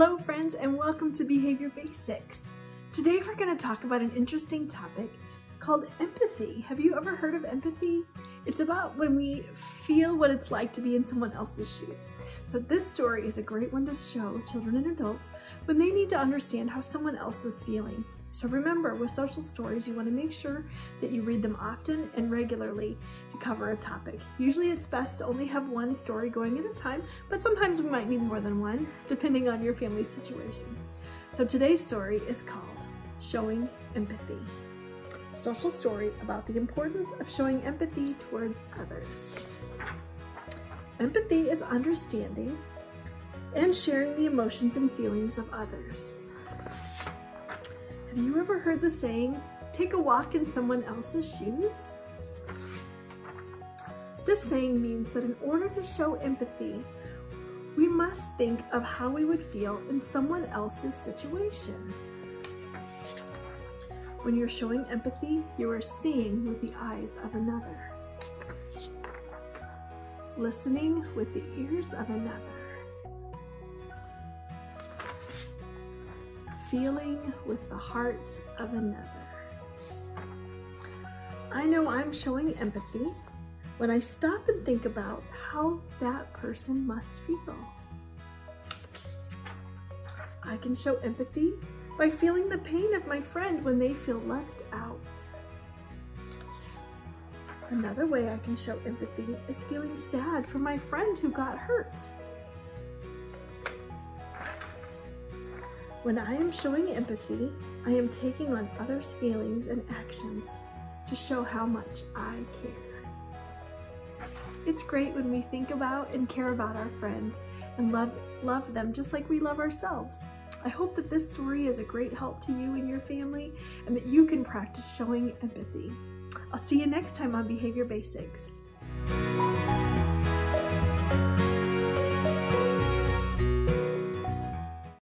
friends, and welcome to Behavior Basics. Today we're going to talk about an interesting topic called empathy. Have you ever heard of empathy? It's about when we feel what it's like to be in someone else's shoes. So this story is a great one to show children and adults when they need to understand how someone else is feeling. So remember, with social stories, you want to make sure that you read them often and regularly to cover a topic. Usually it's best to only have one story going at a time, but sometimes we might need more than one, depending on your family situation. So today's story is called Showing Empathy. Social story about the importance of showing empathy towards others. Empathy is understanding and sharing the emotions and feelings of others. Have you ever heard the saying, take a walk in someone else's shoes? This saying means that in order to show empathy, we must think of how we would feel in someone else's situation. When you're showing empathy, you are seeing with the eyes of another, listening with the ears of another, feeling with the heart of another. I know I'm showing empathy when I stop and think about how that person must feel. I can show empathy by feeling the pain of my friend when they feel left out. Another way I can show empathy is feeling sad for my friend who got hurt. When I am showing empathy, I am taking on others' feelings and actions to show how much I care. It's great when we think about and care about our friends and love, love them just like we love ourselves. I hope that this story is a great help to you and your family and that you can practice showing empathy. I'll see you next time on Behavior Basics.